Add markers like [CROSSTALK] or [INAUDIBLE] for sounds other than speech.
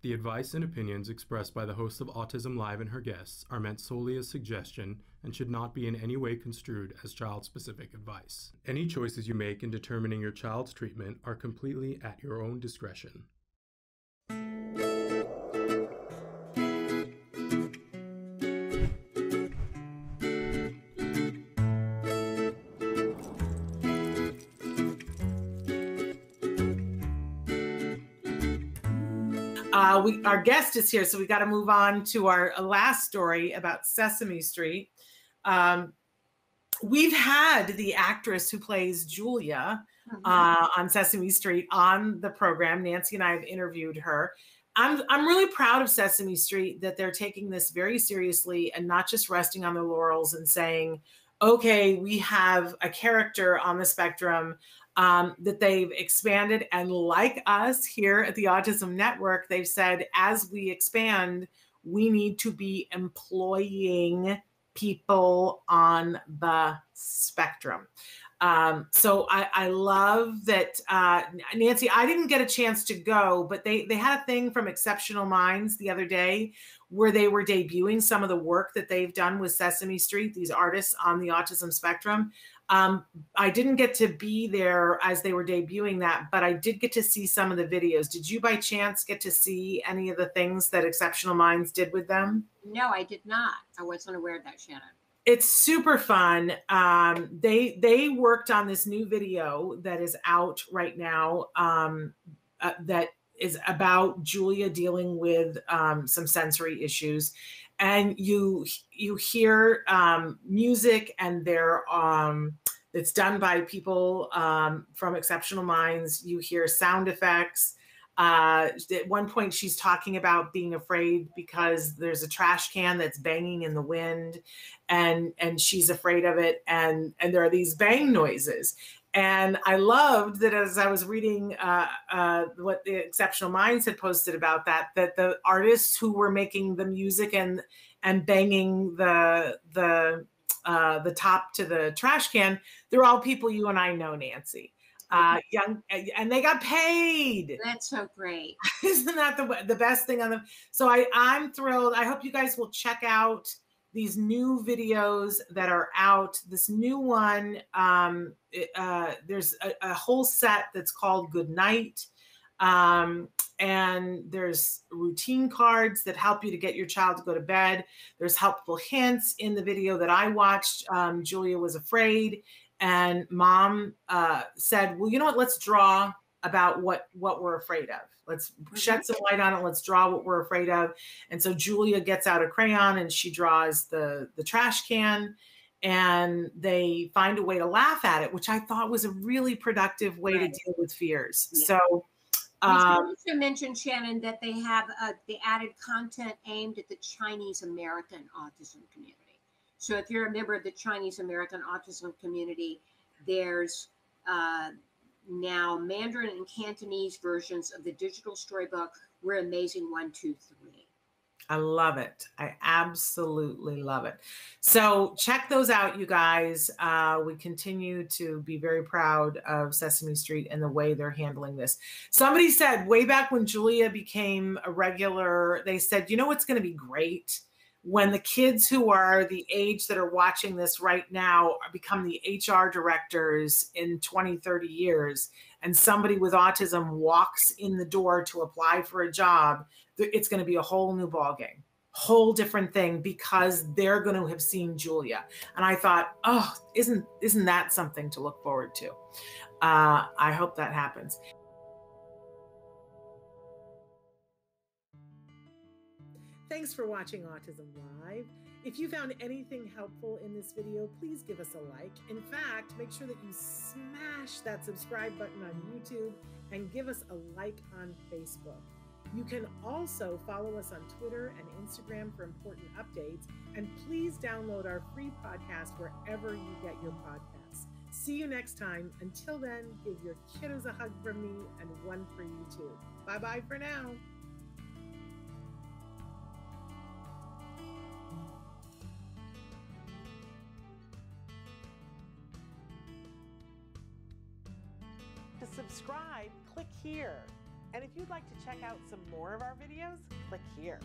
The advice and opinions expressed by the host of Autism Live and her guests are meant solely as suggestion and should not be in any way construed as child specific advice. Any choices you make in determining your child's treatment are completely at your own discretion. Uh, we our guest is here, so we got to move on to our last story about Sesame Street. Um, we've had the actress who plays Julia Mm-hmm. uh, on Sesame Street on the program. Nancy and I have interviewed her. I'm I'm really proud of Sesame Street that they're taking this very seriously and not just resting on their laurels and saying, okay, we have a character on the spectrum um, that they've expanded. And like us here at the Autism Network, they've said, as we expand, we need to be employing people on the spectrum. Um, so I, I love that uh, Nancy. I didn't get a chance to go, but they they had a thing from Exceptional Minds the other day where they were debuting some of the work that they've done with Sesame Street. These artists on the autism spectrum. Um, I didn't get to be there as they were debuting that, but I did get to see some of the videos. Did you by chance get to see any of the things that Exceptional Minds did with them? No, I did not. I wasn't aware of that, Shannon. it's super fun. Um, they they worked on this new video that is out right now um, uh, that is about Julia dealing with um, some sensory issues, and you you hear um, music and they're um, it's done by people um, from Exceptional Minds. You hear sound effects. Uh, at one point, she's talking about being afraid because there's a trash can that's banging in the wind, and and she's afraid of it. And and there are these bang noises. And I loved that as I was reading uh, uh, what the Exceptional Minds had posted about that, that the artists who were making the music and and banging the the uh, the top to the trash can, they're all people you and I know, Nancy uh, young, and they got paid. That's so great. [LAUGHS] Isn't that the the best thing on them? So I I'm thrilled. I hope you guys will check out these new videos that are out. This new one, um, it, uh, there's a, a whole set that's called Good Night. Um, and there's routine cards that help you to get your child to go to bed. There's helpful hints in the video that I watched. Um, Julia was afraid, and mom uh, said, "Well, you know what? Let's draw about what what we're afraid of. Let's shed some light on it. Let's draw what we're afraid of." And so Julia gets out a crayon and she draws the the trash can, and they find a way to laugh at it, which I thought was a really productive way Right. to deal with fears. Yeah. So. Should Um, also mention, Shannon, that they have uh, the added content aimed at the Chinese American autism community. So if you're a member of the Chinese American autism community, there's uh, now Mandarin and Cantonese versions of the digital storybook We're Amazing One, Two, Three. I love it. I absolutely love it. So check those out, you guys. Uh, we continue to be very proud of Sesame Street and the way they're handling this. Somebody said way back when Julia became a regular, they said, you know what's going to be great? When the kids who are the age that are watching this right now become the HR directors in 20, 30 years, and somebody with autism walks in the door to apply for a job, it's going to be a whole new ballgame, whole different thing because they're going to have seen Julia. And I thought, oh, isn't isn't that something to look forward to? Uh, I hope that happens. Thanks for watching Autism Live. If you found anything helpful in this video, please give us a like. In fact, make sure that you smash that subscribe button on YouTube and give us a like on Facebook. You can also follow us on Twitter and Instagram for important updates. And please download our free podcast wherever you get your podcasts. See you next time. Until then, give your kiddos a hug from me and one for you too. Bye bye for now. Subscribe, click here. And if you'd like to check out some more of our videos, click here.